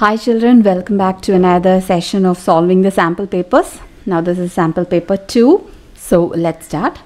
Hi children, welcome back to another session of solving the sample papers. Now this is sample paper 2. So let's start.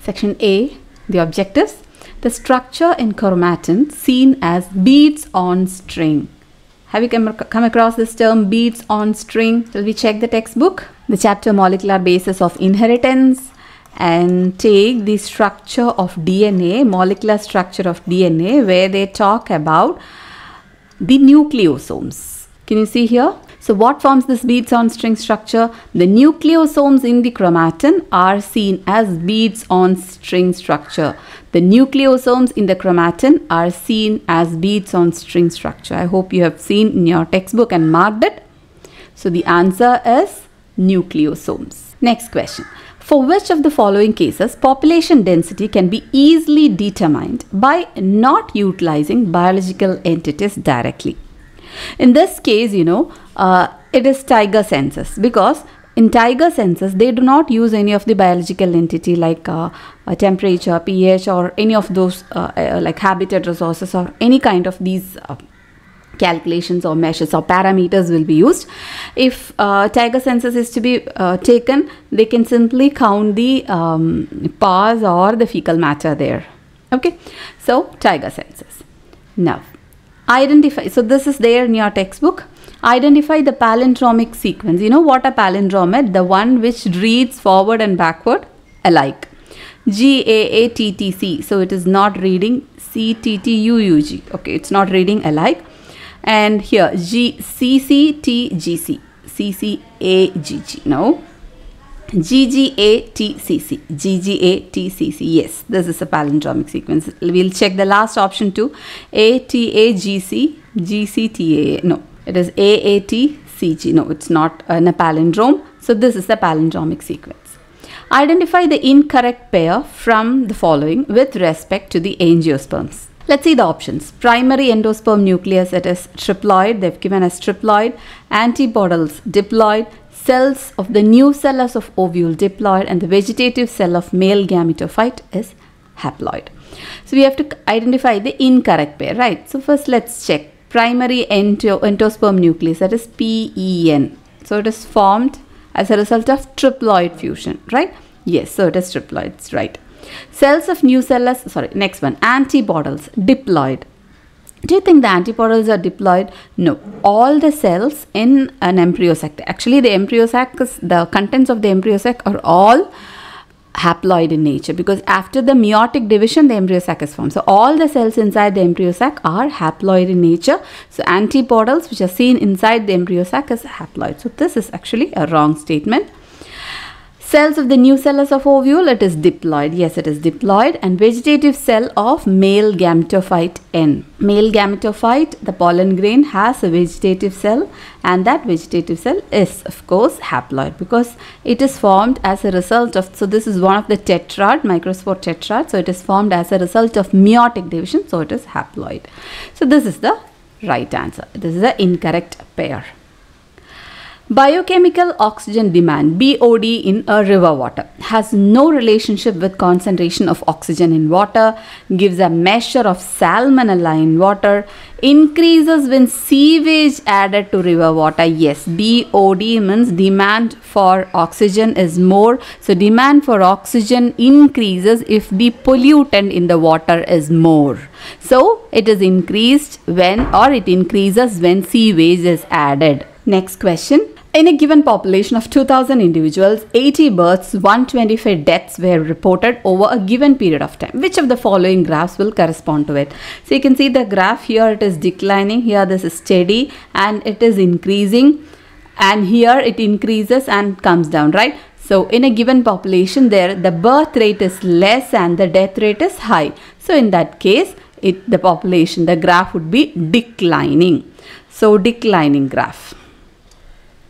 Section A, the objectives. The structure in chromatin seen as beads on string. Have you come, come across this term beads on string? Shall we check the textbook? The chapter molecular basis of inheritance and take the structure of DNA, molecular structure of DNA where they talk about the nucleosomes. Can you see here? So what forms this beads on string structure? The nucleosomes in the chromatin are seen as beads on string structure. The nucleosomes in the chromatin are seen as beads on string structure. I hope you have seen in your textbook and marked it. So the answer is nucleosomes. Next question. For which of the following cases population density can be easily determined by not utilizing biological entities directly? In this case, you know, uh, it is tiger census because in tiger census they do not use any of the biological entity like uh, temperature, pH or any of those uh, uh, like habitat resources or any kind of these uh, calculations or measures or parameters will be used. If uh, tiger census is to be uh, taken, they can simply count the um, paws or the fecal matter there. Okay, so tiger census. Now, identify. So this is there in your textbook. Identify the palindromic sequence. You know what a palindrome? The one which reads forward and backward alike. G A A T T C. So it is not reading C T T U U G. Okay, it's not reading alike and here G C C T G C. C C A G G. No. G G A T C C. G G A T C C. Yes this is a palindromic sequence. We'll check the last option too. A T A G C. G C T A no it is A A T C G. No it's not uh, in a palindrome. So this is the palindromic sequence. Identify the incorrect pair from the following with respect to the angiosperms Let's see the options. Primary endosperm nucleus, it is triploid, they've given as triploid, antipodals diploid, cells of the new nucellus of ovule diploid, and the vegetative cell of male gametophyte is haploid. So we have to identify the incorrect pair, right? So first let's check. Primary endosperm nucleus, that is PEN. So it is formed as a result of triploid fusion, right? Yes, so it is triploids, right? Cells of new nucellus, sorry, next one, antipodals, diploid. Do you think the antipodals are diploid? No. All the cells in an embryo sac, actually the embryo sac, the contents of the embryo sac are all haploid in nature because after the meiotic division the embryo sac is formed so all the cells inside the embryo sac are haploid in nature so antipodals which are seen inside the embryo sac is haploid so this is actually a wrong statement Cells of the nucellus of ovule, it is diploid. Yes, it is diploid. And vegetative cell of male gametophyte N. Male gametophyte, the pollen grain has a vegetative cell and that vegetative cell is of course haploid because it is formed as a result of, so this is one of the tetrad, microspore tetrad. So it is formed as a result of meiotic division. So it is haploid. So this is the right answer. This is the incorrect pair. Biochemical oxygen demand BOD in a river water has no relationship with concentration of oxygen in water, gives a measure of salmonella in water, increases when sewage added to river water. Yes, BOD means demand for oxygen is more. So demand for oxygen increases if the pollutant in the water is more. So it is increased when or it increases when sewage is added. Next question. In a given population of 2000 individuals, 80 births, 125 deaths were reported over a given period of time. Which of the following graphs will correspond to it? So you can see the graph here it is declining, here this is steady and it is increasing and here it increases and comes down, right? So in a given population there the birth rate is less and the death rate is high. So in that case it the population the graph would be declining. So declining graph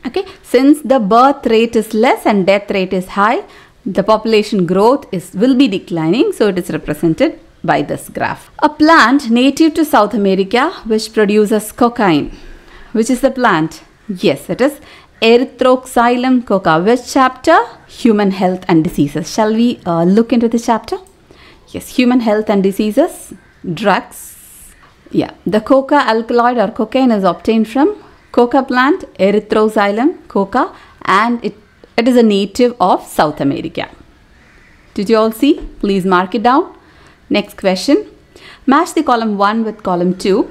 okay since the birth rate is less and death rate is high the population growth is will be declining so it is represented by this graph. A plant native to south america which produces cocaine. Which is the plant? Yes it is erythroxylum coca which chapter? Human health and diseases. Shall we uh, look into the chapter? Yes human health and diseases drugs. Yeah, the coca alkaloid or cocaine is obtained from coca plant, Erythroxylum coca, and it, it is a native of South America. Did you all see? Please mark it down. Next question. Match the column 1 with column 2.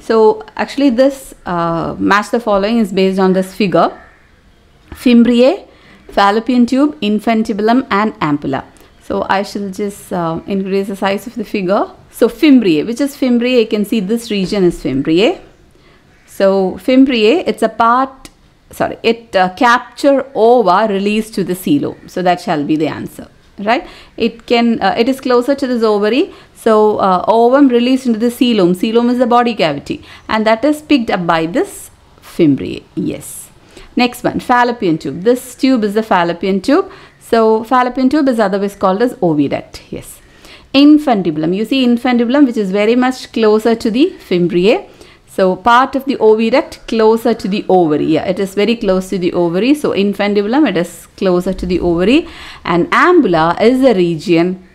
So actually this uh, match the following is based on this figure. Fimbriae, fallopian tube, infundibulum and ampulla. So I shall just uh, increase the size of the figure. So fimbriae, which is fimbriae, you can see this region is fimbriae. So fimbriae, it's a part, sorry, it uh, capture ova released to the coelom. So that shall be the answer, right? It can, uh, it is closer to this ovary. So uh, ovum released into the coelom. Coelom is the body cavity and that is picked up by this fimbriae. Yes. Next one, fallopian tube. This tube is the fallopian tube. So fallopian tube is otherwise called as oviduct. Yes. Infundibulum. You see infundibulum which is very much closer to the fimbriae. So part of the oviduct closer to the ovary. Yeah, it is very close to the ovary. So infundibulum it is closer to the ovary and ampulla is the region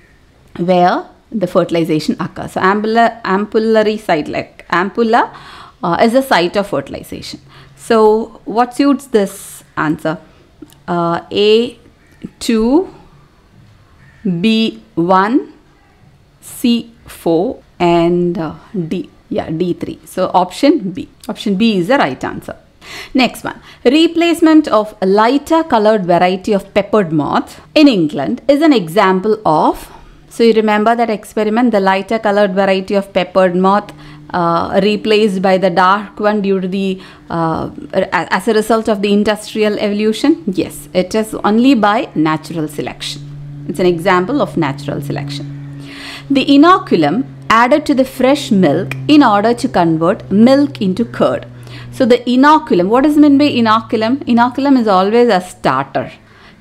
where the fertilization occurs. So ampulla, ampullary site like ampulla uh, is the site of fertilization. So what suits this answer? Uh, A 2, B1, C4 and uh, D. Yeah, D3. So option B. Option B is the right answer. Next one. Replacement of a lighter colored variety of peppered moth in England is an example of so you remember that experiment, the lighter colored variety of peppered moth uh, replaced by the dark one due to the uh, as a result of the industrial evolution? Yes, it is only by natural selection. It's an example of natural selection. The inoculum added to the fresh milk in order to convert milk into curd. So the inoculum, What what is meant by inoculum? Inoculum is always a starter.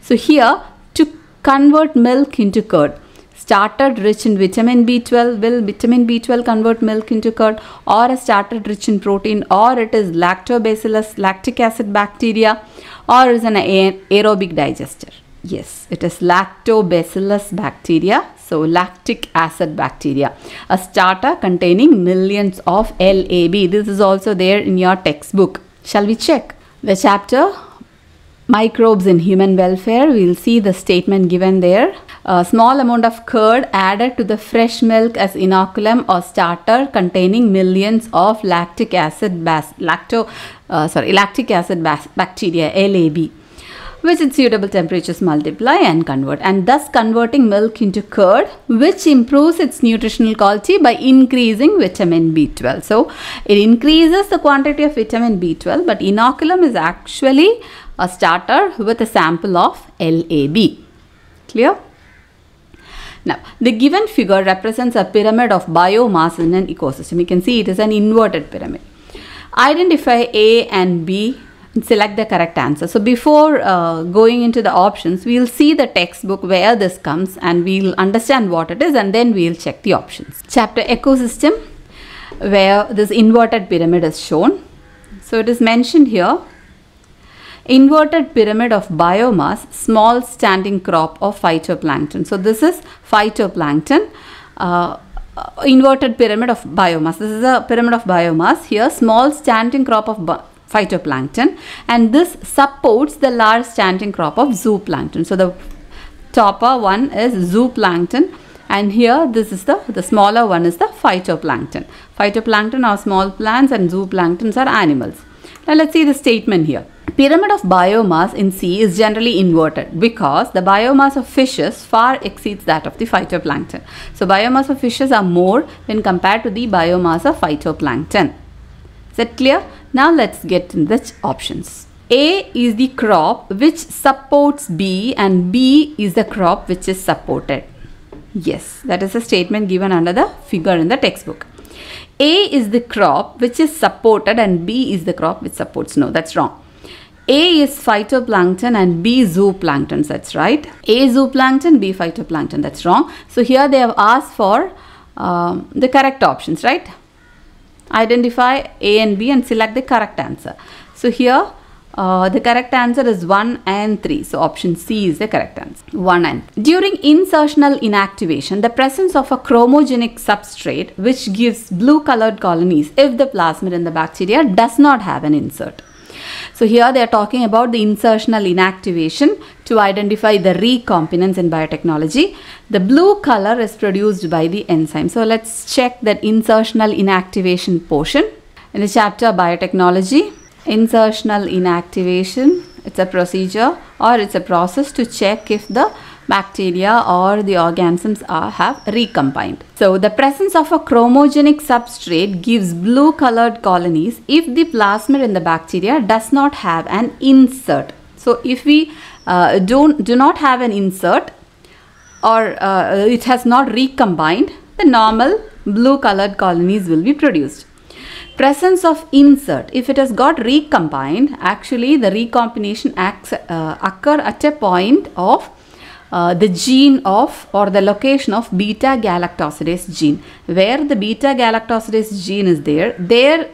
So here to convert milk into curd starter rich in vitamin B12 will vitamin B12 convert milk into curd or a starter rich in protein or it is lactobacillus lactic acid bacteria or is an aerobic digester. Yes, it is lactobacillus bacteria. So lactic acid bacteria, a starter containing millions of LAB. This is also there in your textbook. Shall we check? The chapter microbes in human welfare, we'll see the statement given there. A small amount of curd added to the fresh milk as inoculum or starter containing millions of lactic acid lacto uh, sorry lactic acid bacteria LAB which at suitable temperatures multiply and convert and thus converting milk into curd which improves its nutritional quality by increasing vitamin B12. So it increases the quantity of vitamin B12 but inoculum is actually a starter with a sample of LAB. Clear? Now, the given figure represents a pyramid of biomass in an ecosystem. You can see it is an inverted pyramid. Identify A and B and select the correct answer. So, before uh, going into the options, we will see the textbook where this comes and we will understand what it is and then we will check the options. Chapter Ecosystem where this inverted pyramid is shown. So, it is mentioned here inverted pyramid of biomass, small standing crop of phytoplankton. So this is phytoplankton. Uh, uh, inverted pyramid of biomass. This is a pyramid of biomass. Here small standing crop of phytoplankton and this supports the large standing crop of zooplankton. So the topper one is zooplankton and here this is the the smaller one is the phytoplankton. Phytoplankton are small plants and zooplanktons are animals. Now let's see the statement here. Pyramid of biomass in sea is generally inverted because the biomass of fishes far exceeds that of the phytoplankton. So biomass of fishes are more when compared to the biomass of phytoplankton. Is that clear? Now let's get in the options. A is the crop which supports B and B is the crop which is supported. Yes, that is a statement given under the figure in the textbook. A is the crop which is supported and B is the crop which supports. No, that's wrong. A is phytoplankton and B zooplankton. That's right. A zooplankton, B phytoplankton. That's wrong. So here they have asked for um, the correct options, right? Identify A and B and select the correct answer. So here Uh, the correct answer is 1 and 3. So option C is the correct answer. 1 and During insertional inactivation, the presence of a chromogenic substrate which gives blue colored colonies if the plasmid in the bacteria does not have an insert. So here they are talking about the insertional inactivation to identify the recombinants in biotechnology. The blue color is produced by the enzyme. So let's check that insertional inactivation portion. In the chapter biotechnology, insertional inactivation, it's a procedure or it's a process to check if the bacteria or the organisms are, have recombined. So the presence of a chromogenic substrate gives blue colored colonies if the plasmid in the bacteria does not have an insert. So if we uh, don't do not have an insert or uh, it has not recombined, the normal blue colored colonies will be produced. Presence of insert, if it has got recombined, actually the recombination acts, uh, occur at a point of uh, the gene of or the location of beta galactosidase gene. Where the beta galactosidase gene is there, there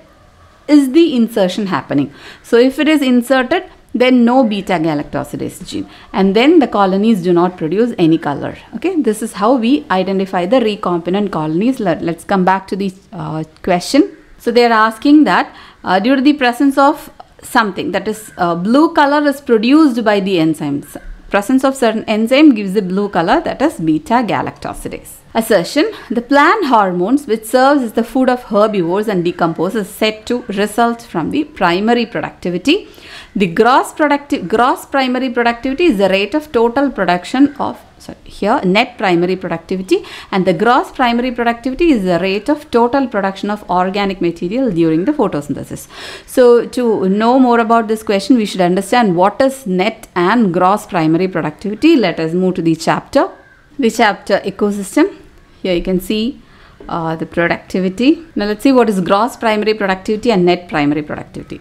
is the insertion happening. So if it is inserted, then no beta galactosidase gene. And then the colonies do not produce any color. Okay? This is how we identify the recombinant colonies. Let, us come back to the uh, question. So they are asking that uh, due to the presence of something that is uh, blue color is produced by the enzymes Presence of certain enzyme gives the blue color that is beta galactosidase. Assertion The plant hormones which serves as the food of herbivores and decompose is said to result from the primary productivity. The gross productive gross primary productivity is the rate of total production of sorry, here net primary productivity and the gross primary productivity is the rate of total production of organic material during the photosynthesis. So to know more about this question we should understand what is net and gross primary productivity. Let us move to the chapter. The chapter ecosystem. Here you can see uh, the productivity. Now let's see what is gross primary productivity and net primary productivity.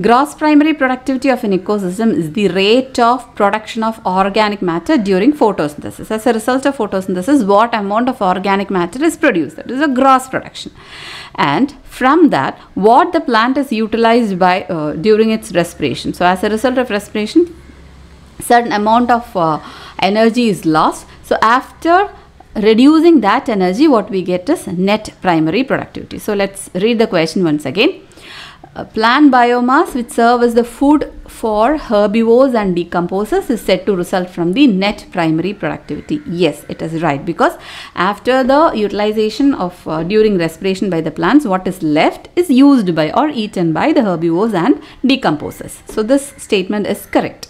Gross primary productivity of an ecosystem is the rate of production of organic matter during photosynthesis. As a result of photosynthesis, what amount of organic matter is produced? That is a gross production. And from that, what the plant is utilized by uh, during its respiration. So, as a result of respiration, certain amount of uh, energy is lost. So, after reducing that energy, what we get is net primary productivity. So, let's read the question once again plant biomass which serve as the food for herbivores and decomposers is said to result from the net primary productivity. Yes, it is right because after the utilization of uh, during respiration by the plants, what is left is used by or eaten by the herbivores and decomposers. So this statement is correct.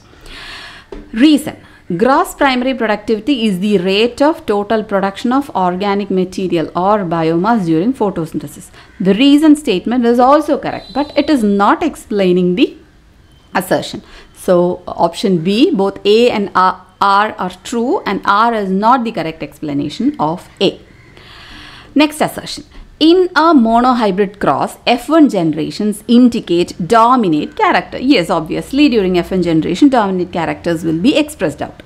Reason Gross primary productivity is the rate of total production of organic material or biomass during photosynthesis. The reason statement is also correct, but it is not explaining the assertion. So option B, both A and R, R are true and R is not the correct explanation of A. Next assertion. In a monohybrid cross, F1 generations indicate dominate character. Yes, obviously during F1 generation, dominant characters will be expressed out.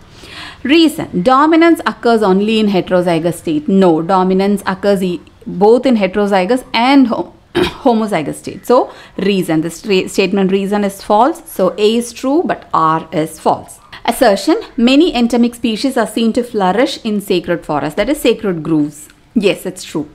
Reason, dominance occurs only in heterozygous state. No, dominance occurs e both in heterozygous and homozygous state. So, reason, the statement reason is false. So, A is true, but R is false. Assertion, many endemic species are seen to flourish in sacred forests, that is sacred groves. Yes, it's true.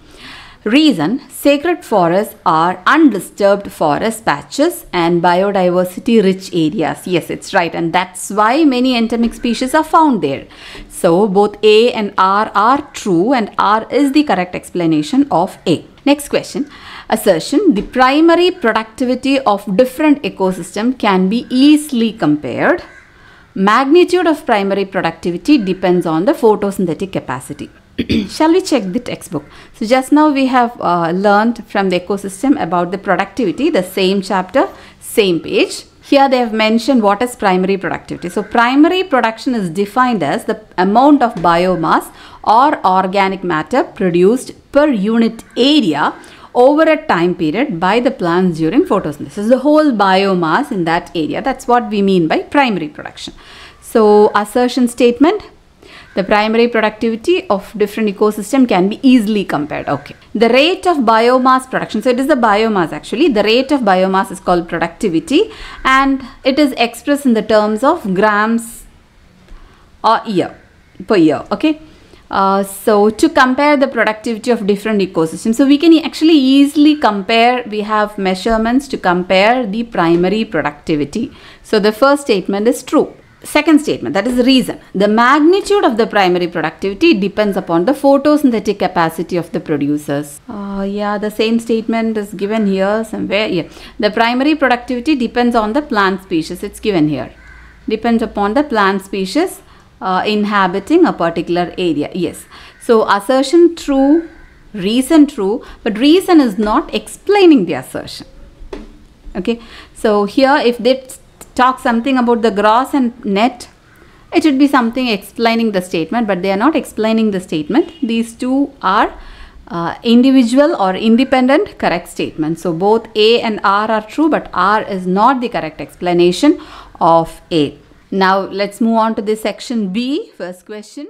Reason Sacred forests are undisturbed forest patches and biodiversity rich areas. Yes, it's right, and that's why many endemic species are found there. So, both A and R are true, and R is the correct explanation of A. Next question assertion the primary productivity of different ecosystem can be easily compared magnitude of primary productivity depends on the photosynthetic capacity shall we check the textbook? So just now we have uh, learned from the ecosystem about the productivity the same chapter same page. Here they have mentioned what is primary productivity. So primary production is defined as the amount of biomass or organic matter produced per unit area over a time period by the plants during photosynthesis. The whole biomass in that area. That's what we mean by primary production. So assertion statement the primary productivity of different ecosystem can be easily compared. Okay. The rate of biomass production. So it is the biomass actually. The rate of biomass is called productivity and it is expressed in the terms of grams or year per year okay? Uh, so to compare the productivity of different ecosystems so we can actually easily compare we have measurements to compare the primary productivity. So the first statement is true second statement that is the reason. The magnitude of the primary productivity depends upon the photosynthetic capacity of the producers. Uh, yeah the same statement is given here somewhere. Yeah. The primary productivity depends on the plant species. It's given here. Depends upon the plant species uh, inhabiting a particular area. Yes. So assertion true reason true but reason is not explaining the assertion. Okay. So here if they talk something about the gross and net it should be something explaining the statement but they are not explaining the statement. These two are uh, individual or independent correct statements so both a and r are true but r is not the correct explanation of a. Now let's move on to this section b first question